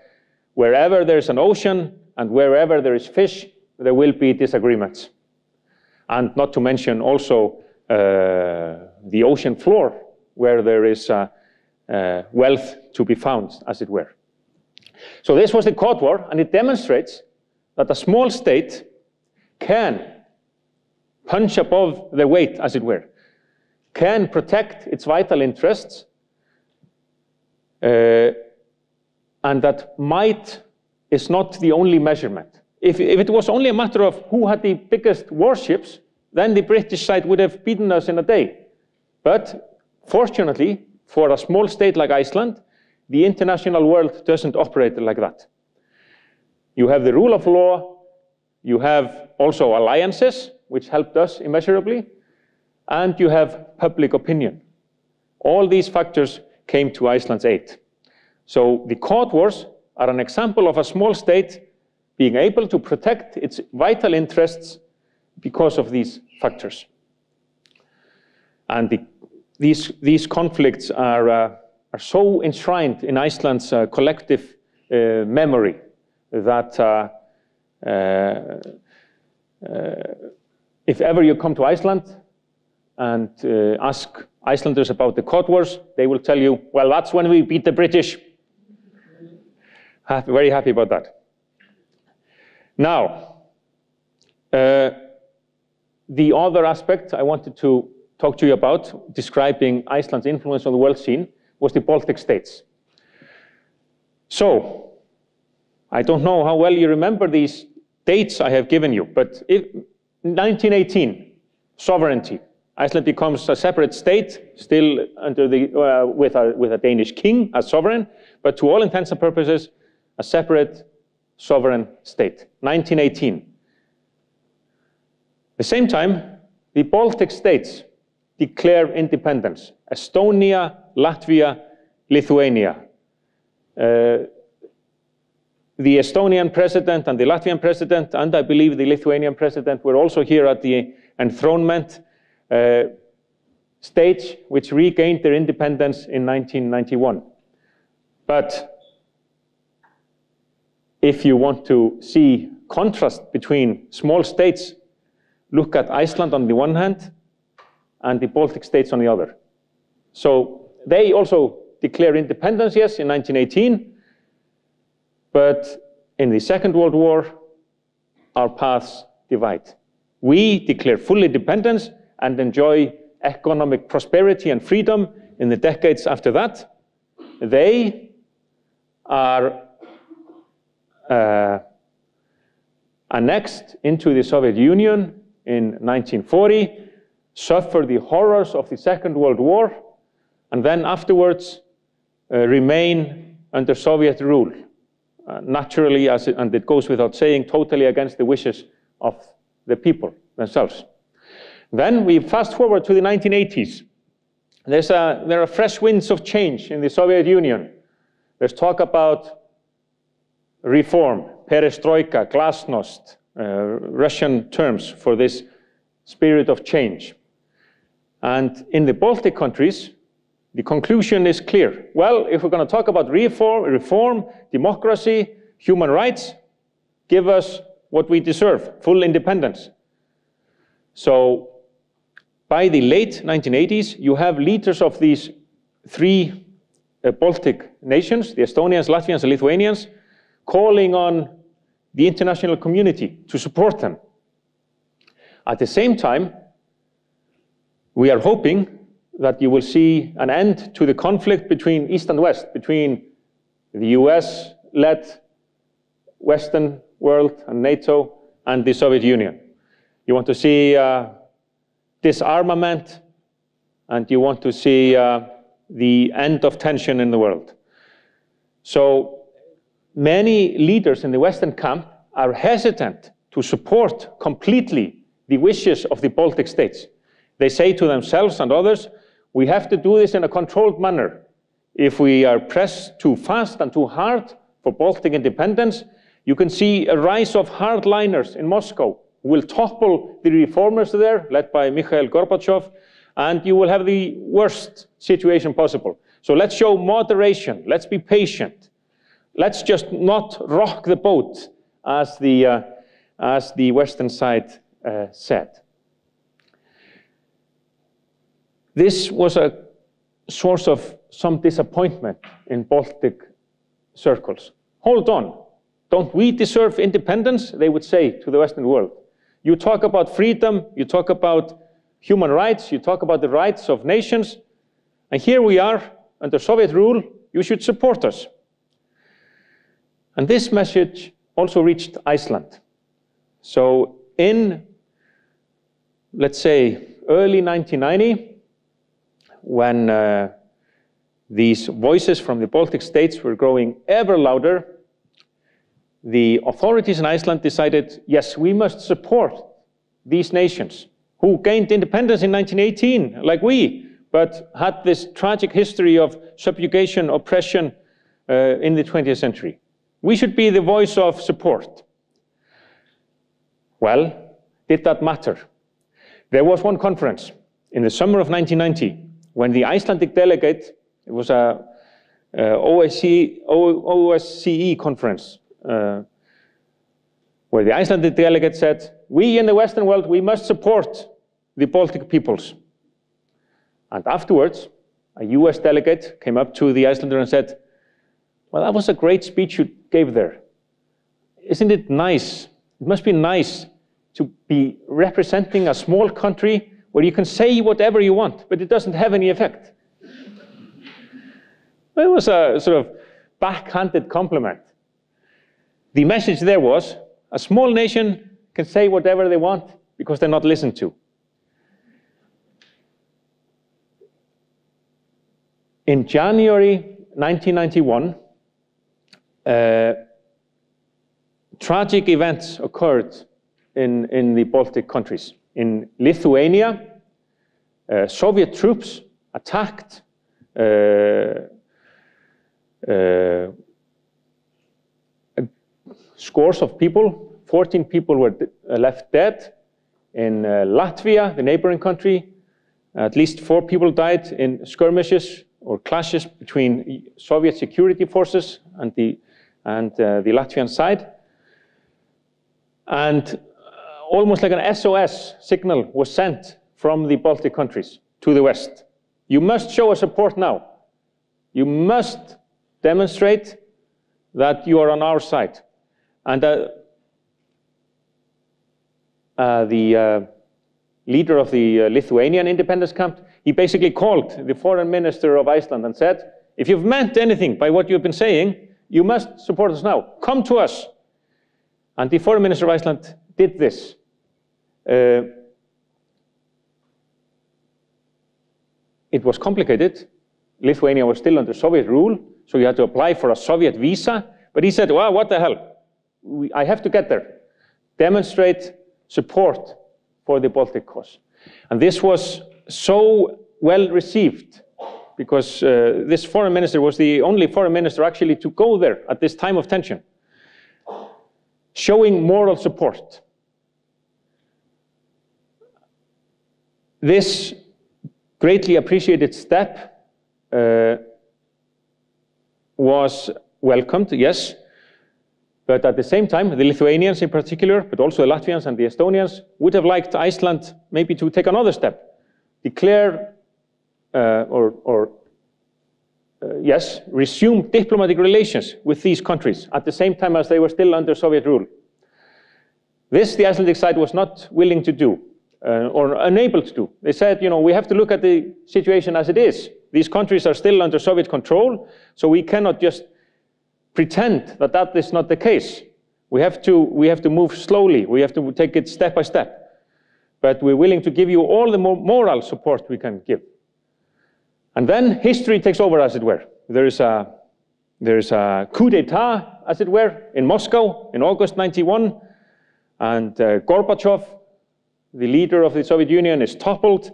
wherever there's an ocean and wherever there is fish, there will be disagreements. And not to mention also uh, the ocean floor, where there is uh, uh wealth to be found, as it were. So this was the Cod War, and it demonstrates that a small state can punch above the weight, as it were, can protect its vital interests uh, and that might is not the only measurement. if, if it was only a matter of who had the biggest warships, then the British side would have beaten us in a day. But fortunately, for a small state like Iceland, the international world doesn't operate like that. You have the rule of law, you have also alliances, which helped us immeasurably, and you have public opinion. All these factors came to Iceland's aid. So the Cod Wars are an example of a small state being able to protect its vital interests because of these factors. And the, these, these conflicts are, uh, are so enshrined in Iceland's uh, collective uh, memory that uh, uh, uh, if ever you come to Iceland and ask Icelanders about the Cod Wars, they will tell you, well, that's when we beat the British. Happy, very happy about that. Now, uh, the other aspect I wanted to talk to you about, describing Iceland's influence on the world scene, was the Baltic states. So, I don't know how well you remember these dates I have given you, but if, 1918, sovereignty. Iceland becomes a separate state, still under the, uh, with, a, with a Danish king as sovereign, but to all intents and purposes, a separate sovereign state. 1918. the same time, the Baltic states declare independence. Estonia, Latvia, Lithuania. Uh, the Estonian president and the Latvian president, and I believe the Lithuanian president, were also here at the enthronement uh, stage, which regained their independence in 1991. But if you want to see contrast between small states, look at Iceland on the one hand and the Baltic states on the other. So they also declare independence, yes, in 1918, but in the Second World War, our paths divide. We declare full independence and enjoy economic prosperity and freedom in the decades after that. They are annexed into the Soviet Union in 1940, suffer the horrors of the Second World War, and then afterwards uh, remain under Soviet rule. Uh, naturally, as it, and it goes without saying, totally against the wishes of the people themselves. Then we fast forward to the 1980s. There's a, there are fresh winds of change in the Soviet Union. There's talk about reform, perestroika, glasnost, uh, Russian terms for this spirit of change. And in the Baltic countries, the conclusion is clear. Well, if we're going to talk about reform, reform, democracy, human rights, give us what we deserve, full independence. So by the late 1980s, you have leaders of these three uh, Baltic nations, the Estonians, Latvians, and Lithuanians, calling on the international community to support them. At the same time, we are hoping that you will see an end to the conflict between East and West, between the US led Western world and NATO and the Soviet Union. You want to see uh, disarmament and you want to see uh, the end of tension in the world. So many leaders in the Western camp are hesitant to support completely the wishes of the Baltic states. They say to themselves and others, we have to do this in a controlled manner. If we are pressed too fast and too hard for Baltic independence, you can see a rise of hardliners in Moscow who will topple the reformers there, led by Mikhail Gorbachev, and you will have the worst situation possible. So let's show moderation, let's be patient. Let's just not rock the boat, as the, uh, as the Western side uh, said. This was a source of some disappointment in Baltic circles. Hold on, don't we deserve independence? They would say to the Western world. You talk about freedom, you talk about human rights, you talk about the rights of nations, and here we are under Soviet rule, you should support us. And this message also reached Iceland. So in, let's say, early 1990, when uh, these voices from the Baltic states were growing ever louder, the authorities in Iceland decided, yes, we must support these nations who gained independence in 1918, like we, but had this tragic history of subjugation, oppression uh, in the 20th century. We should be the voice of support. Well, did that matter? There was one conference in the summer of 1990 when the Icelandic delegate, it was a, a OSCE, OSCE conference, uh, where the Icelandic delegate said, we in the Western world, we must support the Baltic peoples. And afterwards, a US delegate came up to the Icelander and said, well, that was a great speech you gave there. Isn't it nice? It must be nice to be representing a small country where you can say whatever you want, but it doesn't have any effect. It was a sort of backhanded compliment. The message there was a small nation can say whatever they want because they're not listened to. In January 1991, uh, tragic events occurred in, in the Baltic countries. In Lithuania, uh, Soviet troops attacked uh, uh scores of people. 14 people were left dead. In Latvia, the neighboring country, at least four people died in skirmishes or clashes between Soviet security forces and the, and, uh, the Latvian side. And uh, almost like an SOS signal was sent from the Baltic countries to the West. You must show us support now. You must demonstrate that you are on our side. And uh, uh, the uh, leader of the uh, Lithuanian independence camp, he basically called the foreign minister of Iceland and said, if you've meant anything by what you've been saying, you must support us now. Come to us. And the foreign minister of Iceland did this. Uh, it was complicated. Lithuania was still under Soviet rule, so you had to apply for a Soviet visa. But he said, well, what the hell? We, I have to get there. Demonstrate support for the Baltic cause. And this was so well received because uh, this foreign minister was the only foreign minister actually to go there at this time of tension, showing moral support. This greatly appreciated step uh, was welcomed, yes, but at the same time, the Lithuanians in particular, but also the Latvians and the Estonians, would have liked Iceland maybe to take another step, declare or, or uh, yes, resume diplomatic relations with these countries at the same time as they were still under Soviet rule. This the Icelandic side was not willing to do uh, or unable to do. They said, you know, we have to look at the situation as it is. These countries are still under Soviet control, so we cannot just pretend that that is not the case. We have to, we have to move slowly. We have to take it step by step. But we're willing to give you all the moral support we can give. And then history takes over, as it were. There is a, there is a coup d'etat, as it were, in Moscow in August 91. And uh, Gorbachev, the leader of the Soviet Union, is toppled.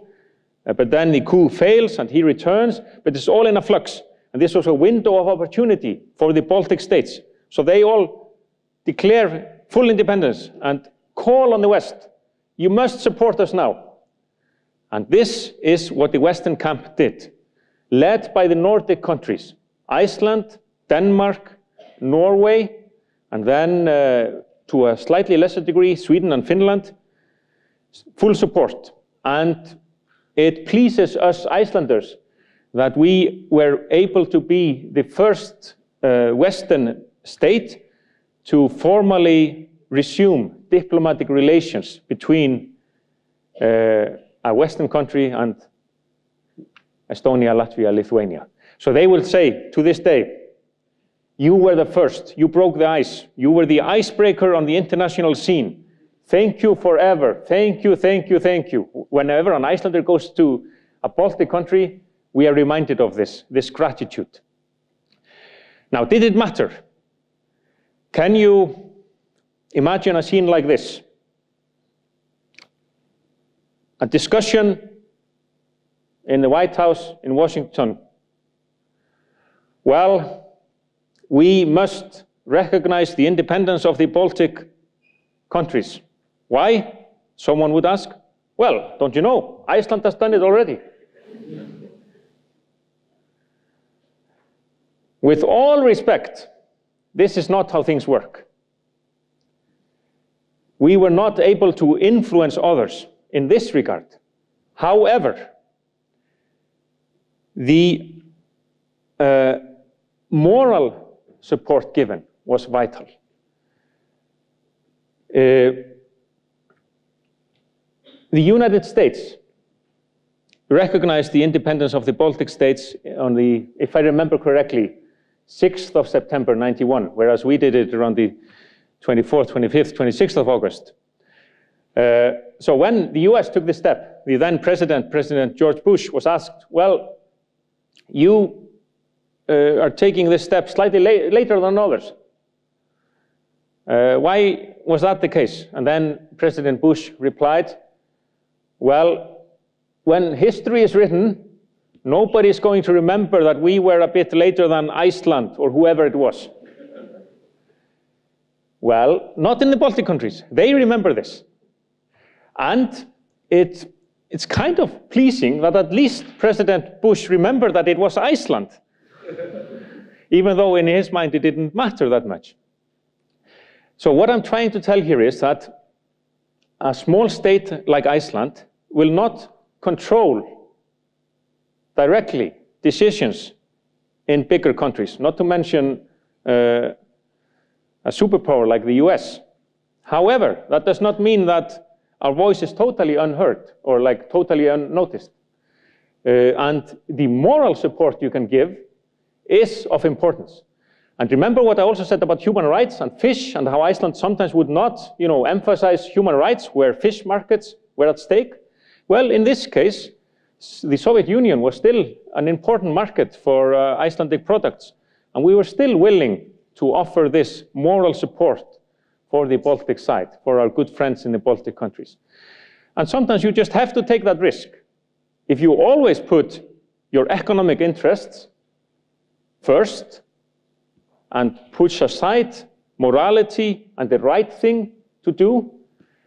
Uh, but then the coup fails and he returns. But it's all in a flux. And this was a window of opportunity for the Baltic states. So they all declare full independence and call on the West, you must support us now. And this is what the Western camp did, led by the Nordic countries, Iceland, Denmark, Norway, and then uh, to a slightly lesser degree, Sweden and Finland, full support. And it pleases us Icelanders that we were able to be the first uh, Western state to formally resume diplomatic relations between uh, a Western country and Estonia, Latvia, Lithuania. So they will say to this day, you were the first, you broke the ice, you were the icebreaker on the international scene. Thank you forever. Thank you, thank you, thank you. Whenever an Icelander goes to a Baltic country, we are reminded of this, this gratitude. Now, did it matter? Can you imagine a scene like this? A discussion in the White House in Washington. Well, we must recognize the independence of the Baltic countries. Why? Someone would ask. Well, don't you know? Iceland has done it already. With all respect, this is not how things work. We were not able to influence others in this regard. However, the uh, moral support given was vital. Uh, the United States recognized the independence of the Baltic states on the, if I remember correctly, 6th of September 91, whereas we did it around the 24th, 25th, 26th of August. Uh, so when the US took this step, the then president, President George Bush, was asked, well, you uh, are taking this step slightly la later than others. Uh, why was that the case? And then President Bush replied, well, when history is written, nobody is going to remember that we were a bit later than Iceland or whoever it was. well, not in the Baltic countries. They remember this. And it, it's kind of pleasing that at least President Bush remembered that it was Iceland, even though in his mind it didn't matter that much. So what I'm trying to tell here is that a small state like Iceland will not control directly decisions in bigger countries, not to mention uh, a superpower like the US. However, that does not mean that our voice is totally unheard or like totally unnoticed. Uh, and the moral support you can give is of importance. And remember what I also said about human rights and fish and how Iceland sometimes would not, you know, emphasize human rights where fish markets were at stake. Well, in this case, the Soviet Union was still an important market for uh, Icelandic products. And we were still willing to offer this moral support for the Baltic side, for our good friends in the Baltic countries. And sometimes you just have to take that risk. If you always put your economic interests first and push aside morality and the right thing to do,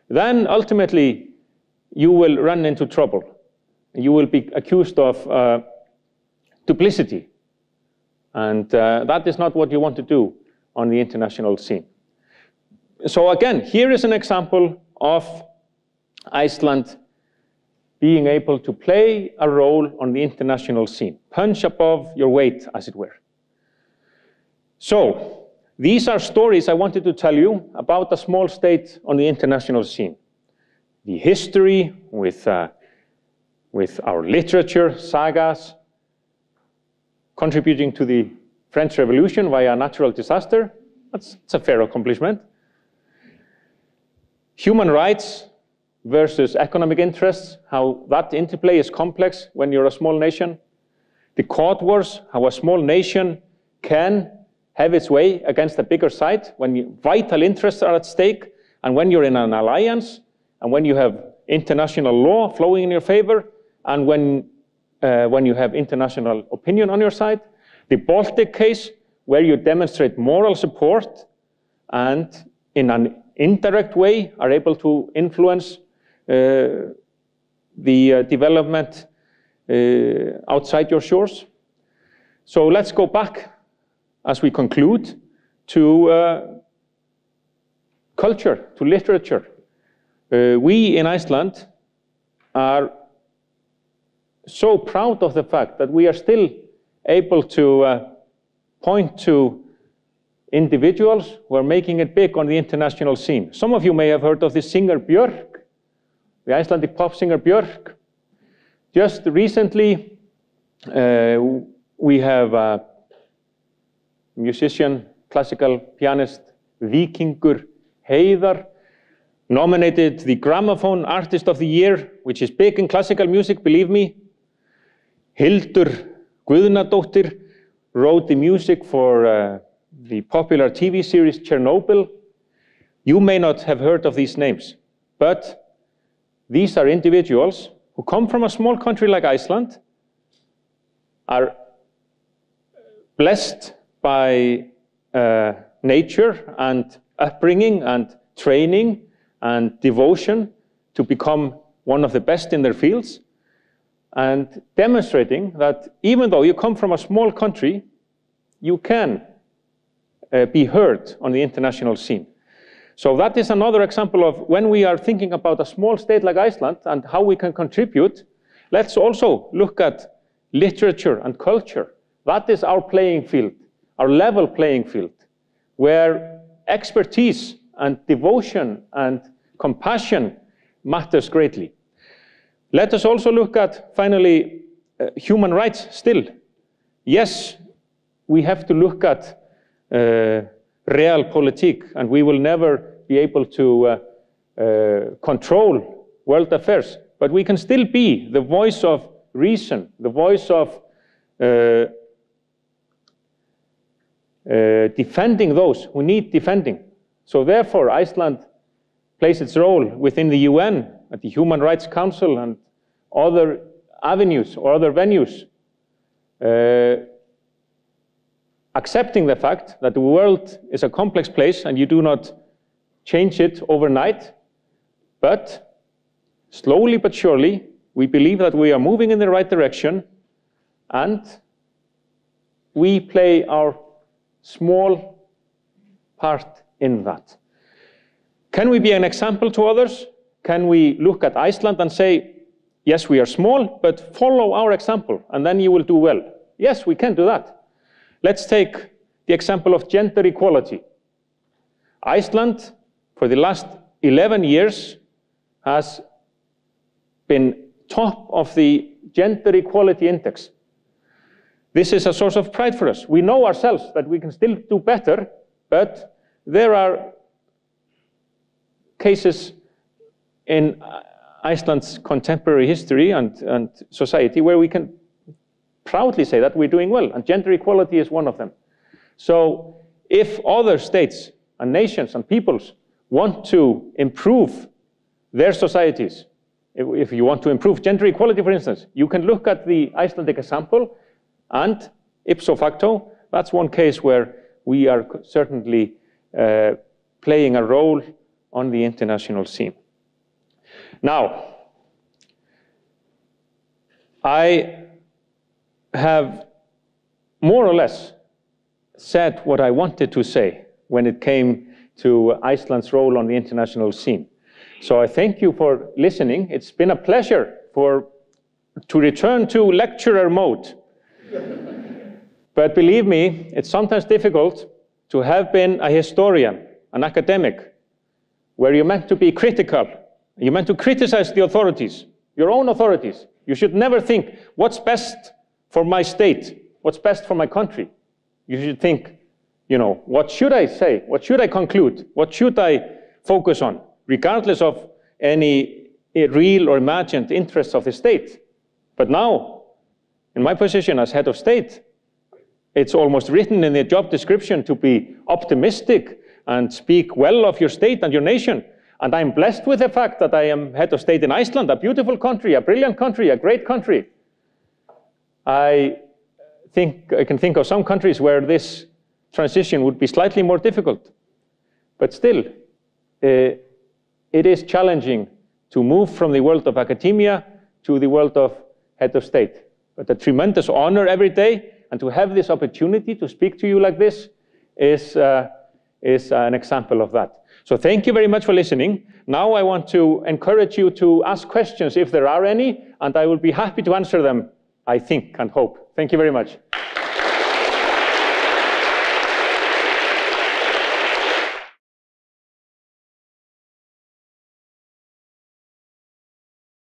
then ultimately you will run into trouble. You will be accused of uh, duplicity. And uh, that is not what you want to do on the international scene. So again, here is an example of Iceland being able to play a role on the international scene. Punch above your weight, as it were. So, these are stories I wanted to tell you about a small state on the international scene. The history with, uh, with our literature, sagas, contributing to the French Revolution via a natural disaster. That's, that's a fair accomplishment. Human rights versus economic interests, how that interplay is complex when you're a small nation. The Cod Wars, how a small nation can have its way against a bigger side when vital interests are at stake and when you're in an alliance and when you have international law flowing in your favor and when, uh, when you have international opinion on your side. The Baltic case, where you demonstrate moral support and in an indirect way are able to influence uh, the uh, development uh, outside your shores. So let's go back as we conclude, to uh, culture, to literature. Uh, we in Iceland are so proud of the fact that we are still able to point to individuals who are making it big on the international scene. Some of you may have heard of the singer Björk, the Icelandic pop singer Björk. Just recently, uh, we have uh, musician, classical pianist, Víkingur Heiðar, nominated the Gramophone Artist of the Year, which is big in classical music, believe me. Hildur Guðnadóttir wrote the music for uh, the popular TV series Chernobyl. You may not have heard of these names, but these are individuals who come from a small country like Iceland, are blessed by uh, nature and upbringing and training and devotion to become one of the best in their fields and demonstrating that even though you come from a small country, you can uh, be heard on the international scene. So that is another example of when we are thinking about a small state like Iceland and how we can contribute, let's also look at literature and culture. That is our playing field, our level playing field, where expertise and devotion and compassion matters greatly. Let us also look at, finally, uh, human rights still. Yes, we have to look at realpolitik, and we will never be able to uh, uh, control world affairs, but we can still be the voice of reason, the voice of uh, uh, defending those who need defending. So therefore, Iceland plays its role within the UN, at the Human Rights Council, and other avenues or other venues, uh, accepting the fact that the world is a complex place and you do not change it overnight, but slowly but surely, we believe that we are moving in the right direction and we play our small part in that. Can we be an example to others? Can we look at Iceland and say, yes, we are small, but follow our example and then you will do well? Yes, we can do that. Let's take the example of gender equality. Iceland, for the last 11 years, has been top of the gender equality index. This is a source of pride for us. We know ourselves that we can still do better, but there are cases in Iceland's contemporary history and, and society where we can proudly say that we're doing well, and gender equality is one of them. So if other states and nations and peoples want to improve their societies, if, you want to improve gender equality, for instance, you can look at the Icelandic example, and ipso facto, that's one case where we are certainly uh, playing a role on the international scene. Now, I have more or less said what I wanted to say when it came to Iceland's role on the international scene. So I thank you for listening. It's been a pleasure for, to return to lecturer mode. but believe me, it's sometimes difficult to have been a historian, an academic, where you're meant to be critical you're meant to criticize the authorities, your own authorities. You should never think, what's best for my state? What's best for my country? You should think, you know, what should I say? What should I conclude? What should I focus on, regardless of any real or imagined interests of the state? But now, in my position as head of state, it's almost written in the job description to be optimistic and speak well of your state and your nation. And I'm blessed with the fact that I am head of state in Iceland, a beautiful country, a brilliant country, a great country. I think I can think of some countries where this transition would be slightly more difficult. But still, uh, it is challenging to move from the world of academia to the world of head of state. But a tremendous honor every day, and to have this opportunity to speak to you like this is, uh, is an example of that. So thank you very much for listening. Now I want to encourage you to ask questions if there are any, and I will be happy to answer them, I think and hope. Thank you very much.